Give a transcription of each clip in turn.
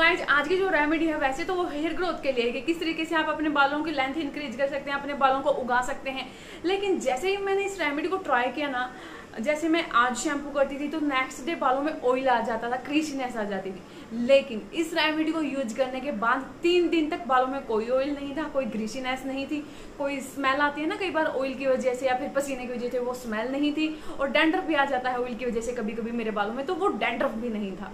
Guys आज की जो रेमेडी है वैसे तो वो हेयर ग्रोथ के लिए है कि किस तरीके से आप अपने बालों की लेंथ इंक्रीज कर सकते हैं, अपने बालों को उगा सकते हैं। लेकिन जैसे ही मैंने इस रेमेडी को ट्राई किया ना, जैसे मैं आज शैम्पू करती थी तो नेक्स्ट डे बालों में ऑयल आ जाता था क्रीसीनेस आ जाती थी। लेकिन इस रेमेडी को यूज़ करने के बाद तीन दिन तक बालों में कोई ऑयल नहीं था, कोई ग्रीसीनेस नहीं थी। कोई स्मेल आती है ना, कई बार ऑयल की वजह से या फिर पसीने की वजह से वो स्मेल नहीं थी और डेंड्रफ भी आ जाता है ऑयल की वजह से कभी कभी मेरे बालों में तो वो डेंड्रफ भी नहीं था।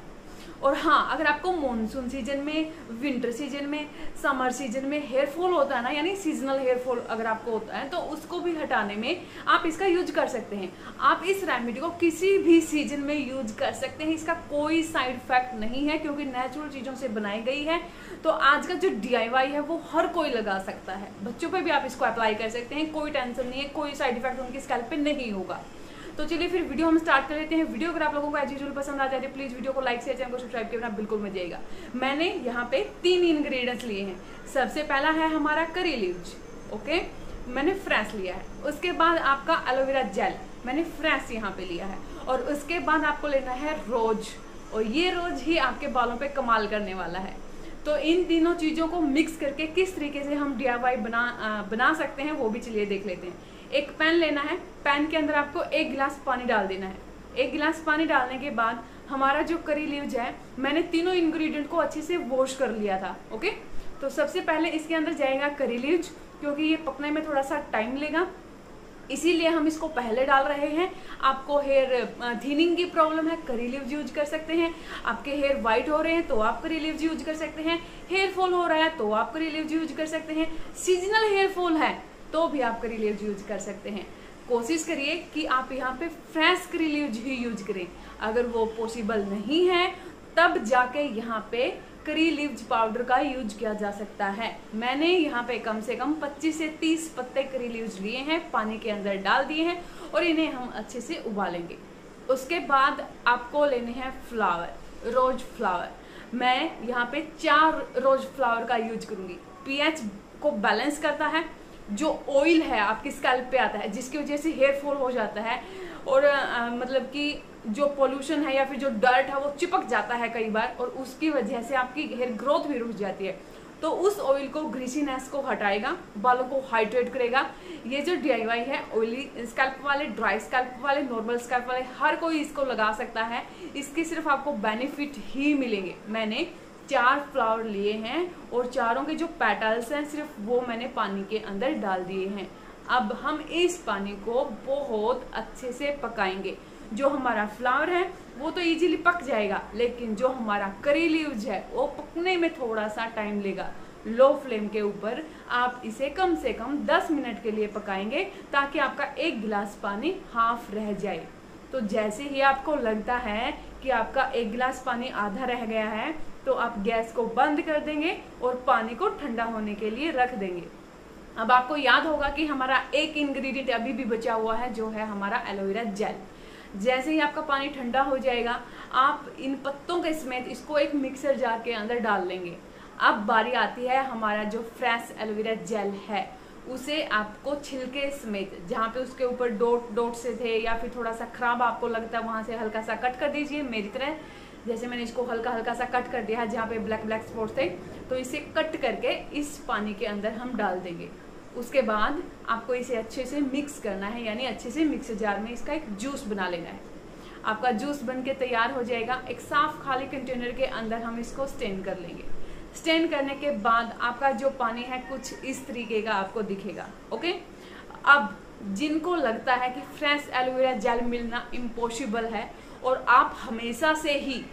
और हाँ अगर आपको मानसून सीज़न में विंटर सीज़न में समर सीज़न में हेयर फॉल होता है ना, यानी सीजनल हेयर फॉल अगर आपको होता है तो उसको भी हटाने में आप इसका यूज़ कर सकते हैं। आप इस रेमेडी को किसी भी सीज़न में यूज़ कर सकते हैं, इसका कोई साइड इफ़ेक्ट नहीं है, क्योंकि नेचुरल चीज़ों से बनाई गई है। तो आज का जो डीआईवाई है, वो हर कोई लगा सकता है। बच्चों पर भी आप इसको अप्लाई कर सकते हैं, कोई टेंशन नहीं है, कोई साइड इफ़ेक्ट उनकी स्कैल्प पे नहीं होगा। तो चलिए फिर वीडियो हम स्टार्ट कर लेते हैं। वीडियो अगर आप लोगों को एज यूजल पसंद आ जाए तो प्लीज़ वीडियो को लाइक से चैनल को सब्सक्राइब करना बिल्कुल मत जाएगा मैंने यहाँ पे तीन इंग्रेडिएंट्स लिए हैं। सबसे पहला है हमारा करी लीव्स ओके मैंने फ्रेश लिया है। उसके बाद आपका एलोवेरा जेल मैंने फ्रेश यहाँ पे लिया है। और उसके बाद आपको लेना है रोज और ये रोज ही आपके बालों पे कमाल करने वाला है। तो इन तीनों चीज़ों को मिक्स करके किस तरीके से हम डी बना आ, बना सकते हैं वो भी चलिए देख लेते हैं। एक पैन लेना है, पैन के अंदर आपको एक गिलास पानी डाल देना है। एक गिलास पानी डालने के बाद हमारा जो करी लीव्स है, मैंने तीनों इंग्रेडिएंट को अच्छे से वॉश कर लिया था ओके तो सबसे पहले इसके अंदर जाएगा करी लीव्स, क्योंकि ये पकने में थोड़ा सा टाइम लेगा। इसीलिए हम इसको पहले डाल रहे हैं। आपको हेयर थीनिंग की प्रॉब्लम है, करी लीव्स यूज़ कर सकते हैं। आपके हेयर वाइट हो रहे हैं तो आप करी लीव्स यूज़ कर सकते हैं। हेयर फॉल हो रहा है तो आप करी लीव्स यूज़ कर सकते हैं। सीजनल हेयर फॉल है तो भी आप करी यूज़ कर सकते हैं। कोशिश करिए कि आप यहाँ पे फ्रेश करी ही यूज़ करें। अगर वो पॉसिबल नहीं है, तब जाके यहाँ पे करी लीव्स पाउडर का यूज़ किया जा सकता है। मैंने यहाँ पे कम से कम 25 से 30 पत्ते करी लीव्स लिए हैं, पानी के अंदर डाल दिए हैं और इन्हें हम अच्छे से उबालेंगे। उसके बाद आपको लेने हैं फ्लावर रोज फ्लावर मैं यहाँ पे चार रोज फ्लावर का यूज़ करूँगी। पीएच को बैलेंस करता है जो ऑयल है आपकी स्कैल्प पे आता है जिसकी वजह से हेयर फॉल हो जाता है और आ, मतलब कि जो पोल्यूशन है या फिर जो डर्ट है वो चिपक जाता है कई बार और उसकी वजह से आपकी हेयर ग्रोथ भी रुक जाती है। तो उस ऑयल को ग्रीसीनेस को हटाएगा बालों को हाइड्रेट करेगा। ये जो डीआईवाई है ऑयली स्कैल्प वाले ड्राई स्कैल्प वाले नॉर्मल स्कैल्प वाले हर कोई इसको लगा सकता है। इसके सिर्फ़ आपको बेनिफिट ही मिलेंगे। मैंने चार फ्लावर लिए हैं और चारों के जो पेटल्स हैं, सिर्फ़ वो मैंने पानी के अंदर डाल दिए हैं। अब हम इस पानी को बहुत अच्छे से पकाएँगे। जो हमारा फ्लावर है, वो तो इजीली पक जाएगा, लेकिन जो हमारा करी लीव्स है, वो पकने में थोड़ा सा टाइम लेगा। लो फ्लेम के ऊपर आप इसे कम से कम 10 मिनट के लिए पकाएँगे, ताकि आपका एक गिलास पानी हाफ़ रह जाए। तो जैसे ही आपको लगता है कि आपका एक गिलास पानी आधा रह गया है तो आप गैस को बंद कर देंगे और पानी को ठंडा होने के लिए रख देंगे। अब आपको याद होगा कि हमारा एक इंग्रेडिएंट अभी भी बचा हुआ है, जो है हमारा एलोवेरा जेल जैसे ही आपका पानी ठंडा हो जाएगा, आप इन पत्तों के समेत इसको एक मिक्सर जार के अंदर डाल लेंगे। अब बारी आती है हमारा जो फ्रेश एलोवेरा जेल है, उसे आपको छिलके समेत, जहाँ पे उसके ऊपर डोट डोट से थे या फिर थोड़ा सा खराब आपको लगता है, वहाँ से हल्का सा कट कर दीजिए। मेरी तरह जैसे मैंने इसको हल्का हल्का सा कट कर दिया है जहाँ पे ब्लैक ब्लैक स्पॉट थे तो इसे कट करके इस पानी के अंदर हम डाल देंगे। उसके बाद आपको इसे अच्छे से मिक्स करना है, यानी अच्छे से मिक्स जार में इसका एक जूस बना लेना है। आपका जूस बन के तैयार हो जाएगा। एक साफ़ खाली कंटेनर के अंदर हम इसको स्टेन कर लेंगे। स्टेन करने के बाद आपका जो पानी है कुछ इस तरीके का आपको दिखेगा ओके अब जिनको लगता है कि फ्रेश एलोवेरा जेल मिलना इम्पॉसिबल है, और आप हमेशा से ही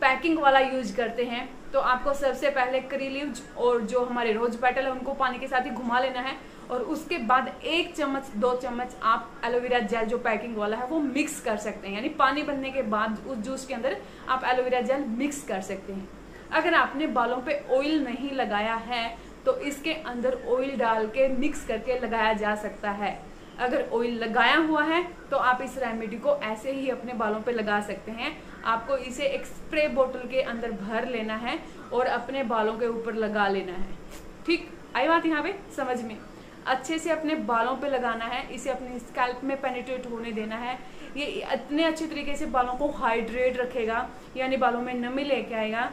पैकिंग वाला यूज़ करते हैं तो आपको सबसे पहले करी और जो हमारे रोज पेटल है, उनको पानी के साथ ही घुमा लेना है, और उसके बाद एक चम्मच, दो चम्मच आप एलोवेरा जेल जो पैकिंग वाला है, वो मिक्स कर सकते हैं। यानी पानी बनने के बाद उस जूस के अंदर आप एलोवेरा जेल मिक्स कर सकते हैं। अगर आपने बालों पे ऑयल नहीं लगाया है तो इसके अंदर ऑयल डाल के मिक्स करके लगाया जा सकता है। अगर ऑयल लगाया हुआ है तो आप इस रेमेडी को ऐसे ही अपने बालों पे लगा सकते हैं। आपको इसे एक स्प्रे बोतल के अंदर भर लेना है और अपने बालों के ऊपर लगा लेना है। ठीक? आई बात यहाँ पे? समझ में? अच्छे से अपने बालों पे लगाना है, इसे अपने स्कैल्प में पेनिट्रेट होने देना है। ये इतने अच्छे तरीके से बालों को हाइड्रेट रखेगा, यानी बालों में नमी लेके आएगा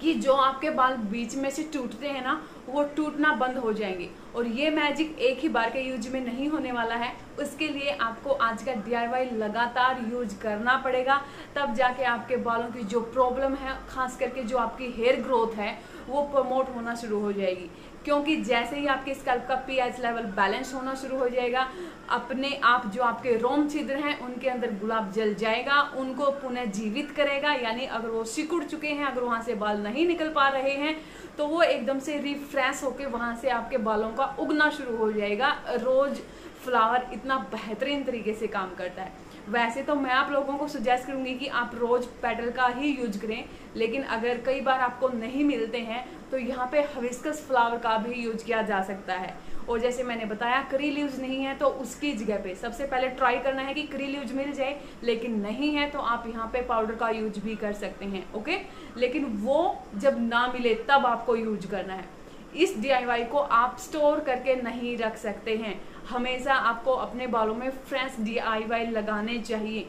कि जो आपके बाल बीच में से टूटते हैं ना, वो टूटना बंद हो जाएँगे। और ये मैजिक एक ही बार के यूज़ में नहीं होने वाला है। उसके लिए आपको आज का डी लगातार यूज़ करना पड़ेगा। तब जाके आपके बालों की जो प्रॉब्लम है, खास करके जो आपकी हेयर ग्रोथ है, वो प्रमोट होना शुरू हो जाएगी। क्योंकि जैसे ही आपके स्कल्प का पीएच लेवल बैलेंस होना शुरू हो जाएगा, अपने आप जो आपके रोम छिद्र हैं, उनके अंदर गुलाब जल जाएगा, उनको पुनः जीवित करेगा, यानी अगर वो सिकुड़ चुके हैं, अगर वहाँ से बाल नहीं निकल पा रहे हैं तो वो एकदम से रिफ्रेश होकर वहाँ से आपके बालों का उगना शुरू हो जाएगा। रोज फ्लावर इतना बेहतरीन तरीके से काम करता है। वैसे तो मैं आप लोगों को सुजेस्ट करूँगी कि आप रोज पेटल का ही यूज़ करें, लेकिन अगर कई बार आपको नहीं मिलते हैं तो यहाँ पे हविस्कस फ्लावर का भी यूज़ किया जा सकता है। और जैसे मैंने बताया करी लीव्स नहीं है तो उसकी जगह पे सबसे पहले ट्राई करना है कि करी लीव्स मिल जाए, लेकिन नहीं है तो आप यहाँ पे पाउडर का यूज़ भी कर सकते हैं ओके लेकिन वो जब ना मिले, तब आपको यूज़ करना है। इस डीआईवाई को आप स्टोर करके नहीं रख सकते हैं। हमेशा आपको अपने बालों में फ्रेश डीआईवाई लगाने चाहिए,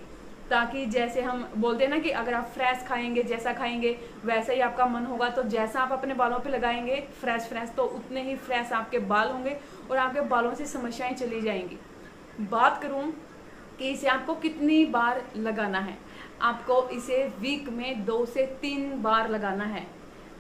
ताकि जैसे हम बोलते हैं ना कि अगर आप फ्रेश खाएँगे, जैसा खाएँगे, वैसा ही आपका मन होगा तो जैसा आप अपने बालों पे लगाएँगे फ्रेश फ्रेश तो उतने ही फ्रेश आपके बाल होंगे और आपके बालों से समस्याएँ चली जाएँगी। बात करूँ कि इसे आपको कितनी बार लगाना है? आपको इसे वीक में दो से तीन बार लगाना है,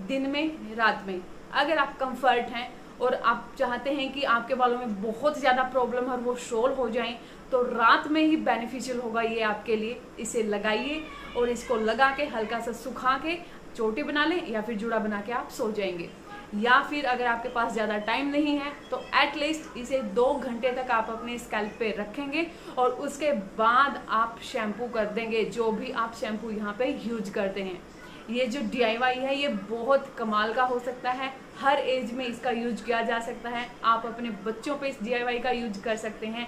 दिन में, रात में। अगर आप कंफर्ट हैं और आप चाहते हैं कि आपके बालों में बहुत ज़्यादा प्रॉब्लम और वो शोल हो जाएँ तो रात में ही बेनिफिशियल होगा ये आपके लिए। इसे लगाइए और इसको लगा के हल्का सा सुखा के चोटी बना लें या फिर जुड़ा बना के आप सो जाएँगे। या फिर अगर आपके पास ज़्यादा टाइम नहीं है तो एटलीस्ट इसे दो घंटे तक आप अपने स्कैल्प पे रखेंगे और उसके बाद आप शैम्पू कर देंगे, जो भी आप शैम्पू यहाँ पे यूज़ करते हैं। ये जो डीआईवाई है, ये बहुत कमाल का हो सकता है। हर एज में इसका यूज़ किया जा सकता है। आप अपने बच्चों पे इस डीआईवाई का यूज़ कर सकते हैं।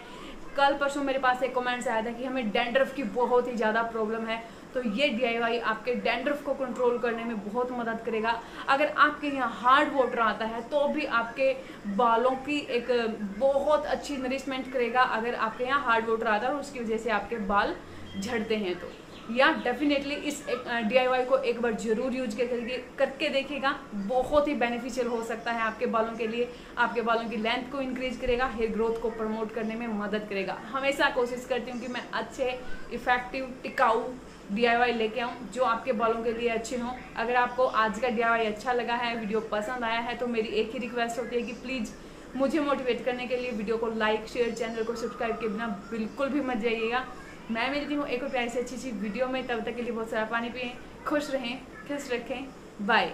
कल परसों मेरे पास एक कमेंट्स आया था कि हमें डेंड्रफ की बहुत ही ज़्यादा प्रॉब्लम है। तो ये डीआईवाई आपके डेंड्रफ को कंट्रोल करने में बहुत मदद करेगा। अगर आपके यहाँ हार्ड वाटर आता है तो भी आपके बालों की एक बहुत अच्छी नरिशमेंट करेगा। अगर आपके यहाँ हार्ड वाटर आता है और उसकी वजह से आपके बाल झड़ते हैं तो। या डेफिनेटली इस डीआईवाई को एक बार ज़रूर यूज़ करके करके देखेगा। बहुत ही बेनिफिशियल हो सकता है आपके बालों के लिए। आपके बालों की लेंथ को इंक्रीज करेगा हेयर ग्रोथ को प्रमोट करने में मदद करेगा। हमेशा कोशिश करती हूँ कि मैं अच्छे इफ़ेक्टिव टिकाऊ डीआईवाई लेके आऊँ, जो आपके बालों के लिए अच्छे हों। अगर आपको आज का डीआईवाई अच्छा लगा है वीडियो पसंद आया है तो मेरी एक ही रिक्वेस्ट होती है कि प्लीज़ मुझे मोटिवेट करने के लिए वीडियो को लाइक शेयर चैनल को सब्सक्राइब के बिना बिल्कुल भी मत जाइएगा। मैं मिलती हूँ एक और प्यारी से अच्छी अच्छी वीडियो में, तब तक के लिए बहुत सारा पानी पिए, खुश रहें खुश रखें बाय